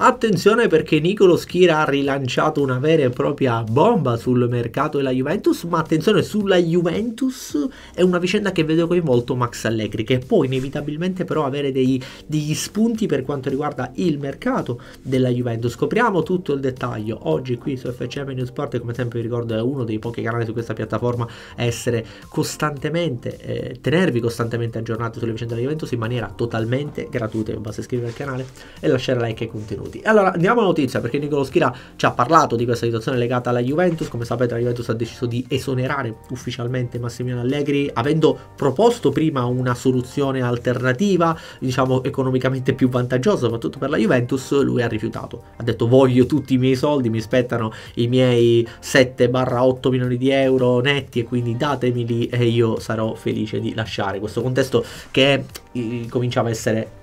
Attenzione perché Nicolo Schira ha rilanciato una vera e propria bomba sul mercato della Juventus, ma attenzione sulla Juventus è una vicenda che vedo coinvolto Max Allegri, che può inevitabilmente però avere dei, degli spunti per quanto riguarda il mercato della Juventus. Scopriamo tutto il dettaglio oggi qui su FCM News Sport, come sempre vi ricordo è uno dei pochi canali su questa piattaforma a essere costantemente, eh, tenervi costantemente aggiornati sulle vicende della Juventus in maniera totalmente gratuita, basta iscrivervi al canale e lasciare like ai contenuti minuti. Allora andiamo alla notizia perché Nicolo Schira ci ha parlato di questa situazione legata alla Juventus. Come sapete la Juventus ha deciso di esonerare ufficialmente Massimiliano Allegri avendo proposto prima una soluzione alternativa, diciamo economicamente più vantaggiosa soprattutto per la Juventus, lui ha rifiutato. Ha detto voglio tutti i miei soldi, mi spettano i miei 7-8 milioni di euro netti e quindi datemeli e io sarò felice di lasciare questo contesto che eh, cominciava a essere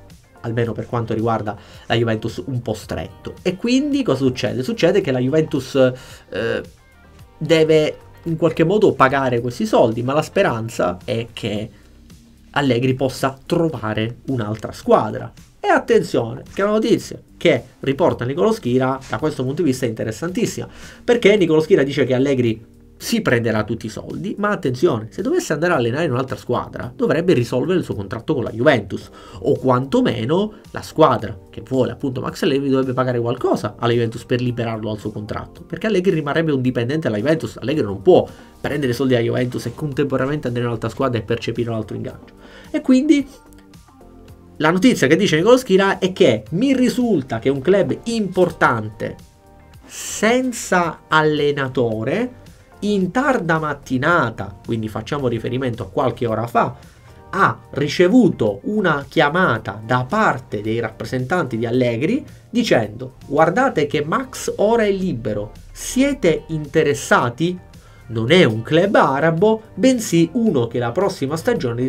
almeno per quanto riguarda la Juventus, un po' stretto. E quindi cosa succede? Succede che la Juventus eh, deve in qualche modo pagare questi soldi, ma la speranza è che Allegri possa trovare un'altra squadra. E attenzione, che la notizia che riporta Nicolo Schira da questo punto di vista è interessantissima, perché Nicolo Schira dice che Allegri si prenderà tutti i soldi, ma attenzione, se dovesse andare a allenare in un'altra squadra, dovrebbe risolvere il suo contratto con la Juventus, o quantomeno la squadra che vuole appunto Max Allegri dovrebbe pagare qualcosa alla Juventus per liberarlo dal suo contratto, perché Allegri rimarrebbe un dipendente alla Juventus, Allegri non può prendere soldi alla Juventus e contemporaneamente andare in un'altra squadra e percepire un altro ingaggio. E quindi la notizia che dice Nicolo Schira è che mi risulta che un club importante senza allenatore in tarda mattinata, quindi facciamo riferimento a qualche ora fa, ha ricevuto una chiamata da parte dei rappresentanti di Allegri dicendo guardate che Max ora è libero, siete interessati? Non è un club arabo, bensì uno che la prossima stagione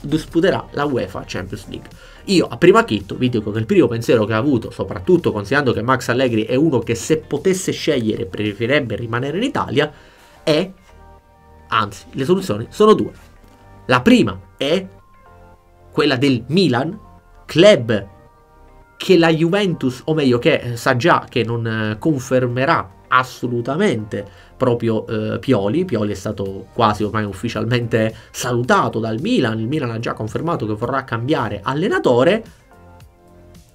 disputerà la UEFA Champions League. Io a prima chitto vi dico che il primo pensiero che ho avuto, soprattutto considerando che Max Allegri è uno che se potesse scegliere preferirebbe rimanere in Italia, è, anzi, le soluzioni sono due. La prima è quella del Milan, club che la Juventus, o meglio che eh, sa già che non eh, confermerà assolutamente proprio eh, Pioli. Pioli è stato quasi ormai ufficialmente salutato dal Milan. Il Milan ha già confermato che vorrà cambiare allenatore.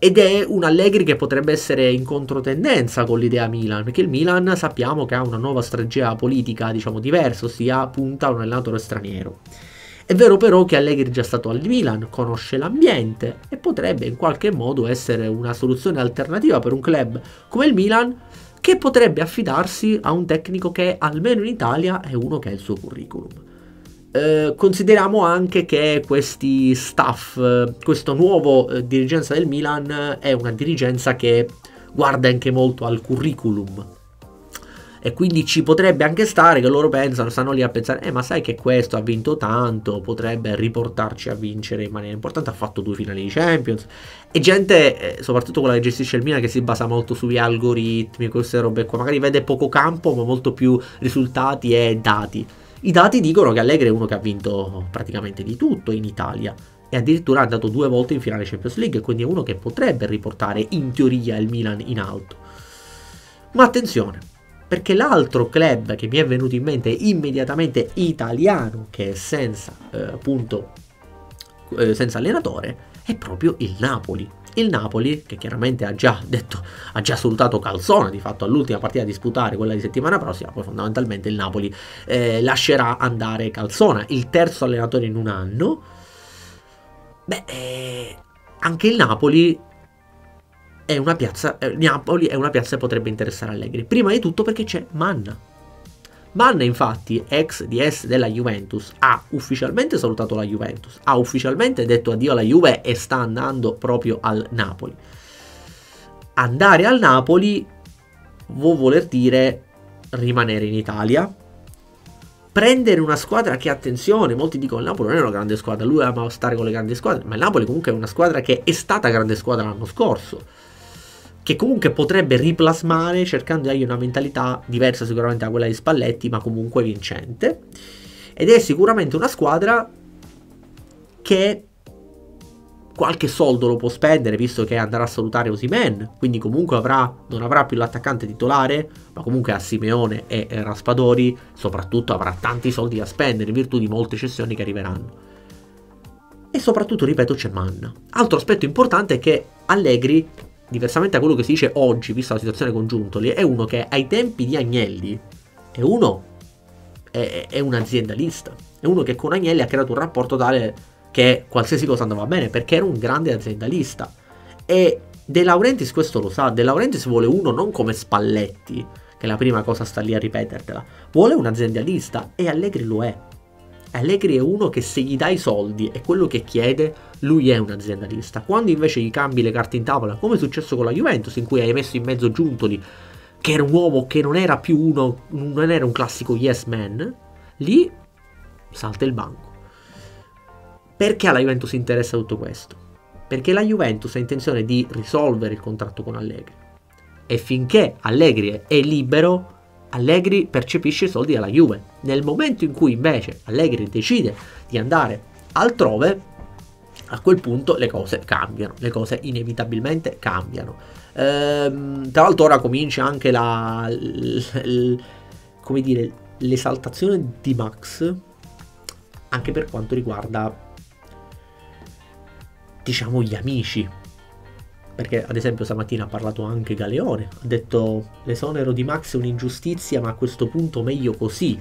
Ed è un Allegri che potrebbe essere in controtendenza con l'idea Milan, perché il Milan sappiamo che ha una nuova strategia politica, diciamo, diversa, ossia punta a un allenatore straniero. È vero però che Allegri è già stato al Milan, conosce l'ambiente e potrebbe in qualche modo essere una soluzione alternativa per un club come il Milan che potrebbe affidarsi a un tecnico che almeno in Italia è uno che ha il suo curriculum. Eh, consideriamo anche che questi staff, eh, questo nuovo eh, dirigenza del Milan è una dirigenza che guarda anche molto al curriculum. E quindi ci potrebbe anche stare che loro pensano, stanno lì a pensare, eh ma sai che questo ha vinto tanto, potrebbe riportarci a vincere in maniera importante, ha fatto due finali di Champions. E gente, eh, soprattutto quella che gestisce il Milan, che si basa molto sugli algoritmi, queste robe qua, magari vede poco campo, ma molto più risultati e dati. I dati dicono che Allegri è uno che ha vinto praticamente di tutto in Italia e addirittura è andato due volte in finale Champions League, quindi è uno che potrebbe riportare in teoria il Milan in alto. Ma attenzione, perché l'altro club che mi è venuto in mente immediatamente italiano, che è senza eh, appunto eh, senza allenatore, è proprio il Napoli il Napoli, che chiaramente ha già detto, ha già salutato Calzona di fatto all'ultima partita a disputare, quella di settimana prossima, poi fondamentalmente il Napoli eh, lascerà andare Calzona, il terzo allenatore in un anno. Beh, eh, anche il Napoli è una piazza, eh, Napoli è una piazza che potrebbe interessare Allegri. Prima di tutto perché c'è Manna Manna infatti, ex DS della Juventus, ha ufficialmente salutato la Juventus, ha ufficialmente detto addio alla Juve e sta andando proprio al Napoli. Andare al Napoli vuol voler dire rimanere in Italia, prendere una squadra che, attenzione, molti dicono il Napoli non è una grande squadra, lui ama stare con le grandi squadre, ma il Napoli comunque è una squadra che è stata grande squadra l'anno scorso che comunque potrebbe riplasmare cercando di dargli una mentalità diversa sicuramente da quella di Spalletti, ma comunque vincente. Ed è sicuramente una squadra che qualche soldo lo può spendere visto che andrà a salutare Osimen, quindi comunque avrà, non avrà più l'attaccante titolare, ma comunque a Simeone e Raspadori soprattutto avrà tanti soldi da spendere in virtù di molte cessioni che arriveranno. E soprattutto, ripeto, c'è Manna. Altro aspetto importante è che Allegri, diversamente da quello che si dice oggi, vista la situazione con Giuntoli, è uno che ai tempi di Agnelli è uno è, è un aziendalista, è uno che con Agnelli ha creato un rapporto tale che qualsiasi cosa andava bene perché era un grande aziendalista. E De Laurentiis questo lo sa, De Laurentiis vuole uno non come Spalletti, che la prima cosa sta lì a ripetertela, vuole un aziendalista e Allegri lo è. Allegri è uno che se gli dai soldi e quello che chiede, lui è un aziendalista. Quando invece gli cambi le carte in tavola, come è successo con la Juventus, in cui hai messo in mezzo Giuntoli, che era un uomo che non era più uno, non era un classico yes man, lì salta il banco. Perché alla Juventus interessa tutto questo? Perché la Juventus ha intenzione di risolvere il contratto con Allegri. E finché Allegri è libero, Allegri percepisce i soldi dalla Juve. Nel momento in cui invece Allegri decide di andare altrove, a quel punto le cose cambiano, le cose inevitabilmente cambiano. Ehm, tra l'altro ora comincia anche la, l, l, come dire, l'esaltazione di Max anche per quanto riguarda diciamo gli amici. Perché ad esempio stamattina ha parlato anche Galeone, ha detto l'esonero di Max è un'ingiustizia ma a questo punto meglio così.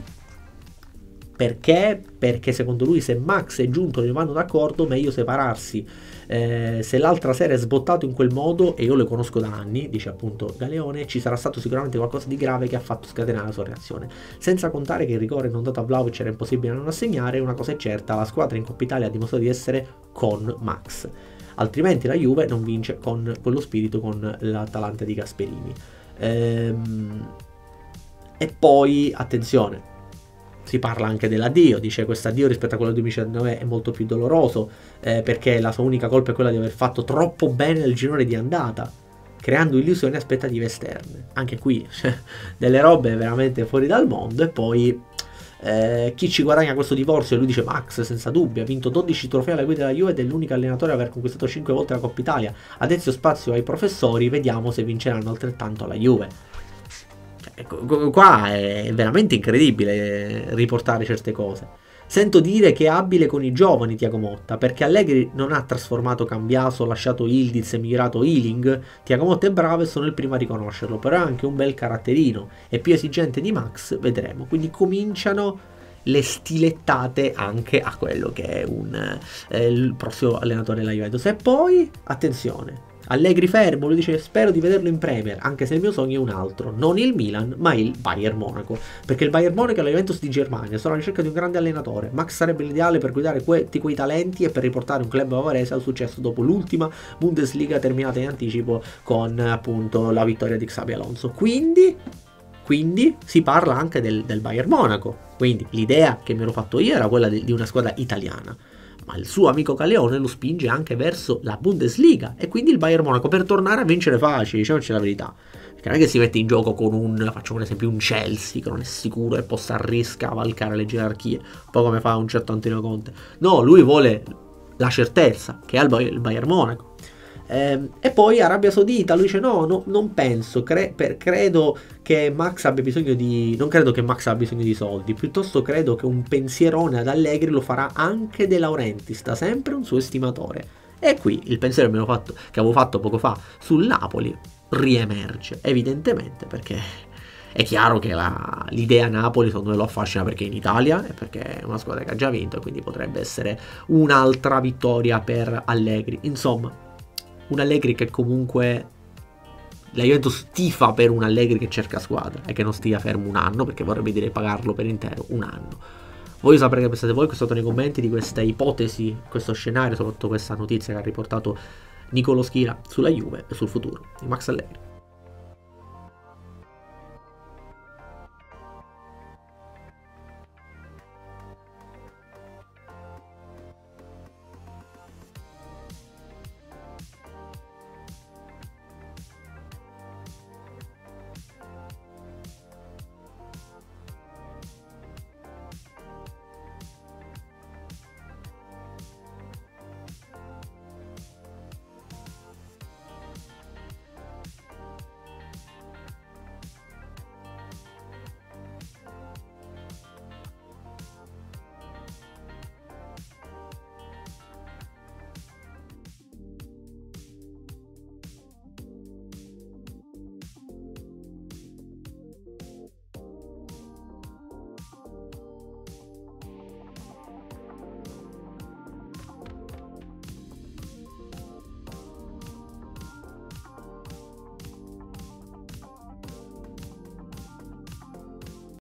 Perché? Perché secondo lui se Max e Giunto non vanno d'accordo meglio separarsi. Eh, se l'altra sera è sbottato in quel modo, e io le conosco da anni, dice appunto Galeone, ci sarà stato sicuramente qualcosa di grave che ha fatto scatenare la sua reazione. Senza contare che il rigore non dato a Vlaovic era impossibile non assegnare, una cosa è certa, la squadra in Coppa Italia ha dimostrato di essere con Max. Altrimenti la Juve non vince con quello spirito con l'Atalanta di Gasperini. Ehm, e poi, attenzione, si parla anche dell'addio, dice questo addio rispetto a quello del 2019 è molto più doloroso eh, perché la sua unica colpa è quella di aver fatto troppo bene nel girone di andata, creando illusioni e aspettative esterne. Anche qui delle robe veramente fuori dal mondo e poi eh, chi ci guadagna questo divorzio? Lui dice Max, senza dubbio, ha vinto 12 trofei alla guida della Juve ed è l'unico allenatore a aver conquistato 5 volte la Coppa Italia. Adesso spazio ai professori, vediamo se vinceranno altrettanto alla Juve. Ecco, qua è veramente incredibile riportare certe cose. Sento dire che è abile con i giovani Tiago Motta, perché Allegri non ha trasformato Cambiaso, lasciato Ildiz e migrato Ealing. Tiago Motta è bravo e sono il primo a riconoscerlo, però è anche un bel caratterino. È più esigente di Max, vedremo. Quindi cominciano le stilettate anche a quello che è un, eh, il prossimo allenatore della Juventus. E poi, attenzione, Allegri fermo, lui dice spero di vederlo in Premier, anche se il mio sogno è un altro, non il Milan, ma il Bayern Monaco, perché il Bayern Monaco è la di Germania, sono alla ricerca di un grande allenatore, Max sarebbe l'ideale per guidare que- quei talenti e per riportare un club bavarese al successo dopo l'ultima Bundesliga terminata in anticipo con appunto la vittoria di Xabi Alonso. Quindi quindi si parla anche del, del, Bayern Monaco. Quindi l'idea che mi ero fatto io era quella di, di una squadra italiana ma il suo amico Caleone lo spinge anche verso la Bundesliga e quindi il Bayern Monaco per tornare a vincere facile, diciamoci la verità. Perché non è che si mette in gioco con un, facciamo un esempio, un Chelsea che non è sicuro e possa riscavalcare le gerarchie, un po' come fa un certo Antonio Conte. No, lui vuole la certezza che ha il Bayern Monaco eh, e poi Arabia Saudita, lui dice no, no non penso, cre- per, credo che Max abbia bisogno di... non credo che Max abbia bisogno di soldi, piuttosto credo che un pensierone ad Allegri lo farà anche De Laurenti, sta sempre un suo estimatore. E qui il pensiero che, fatto, che avevo fatto poco fa sul Napoli riemerge, evidentemente, perché è chiaro che la, l'idea Napoli secondo me lo affascina perché è in Italia e perché è una squadra che ha già vinto e quindi potrebbe essere un'altra vittoria per Allegri. Insomma, un Allegri che comunque la Juventus tifa per un Allegri che cerca squadra e che non stia fermo un anno perché vorrebbe dire pagarlo per intero un anno. Voglio sapere che pensate voi qui sotto nei commenti di questa ipotesi, questo scenario, soprattutto questa notizia che ha riportato Nicolo Schira sulla Juve e sul futuro di Max Allegri.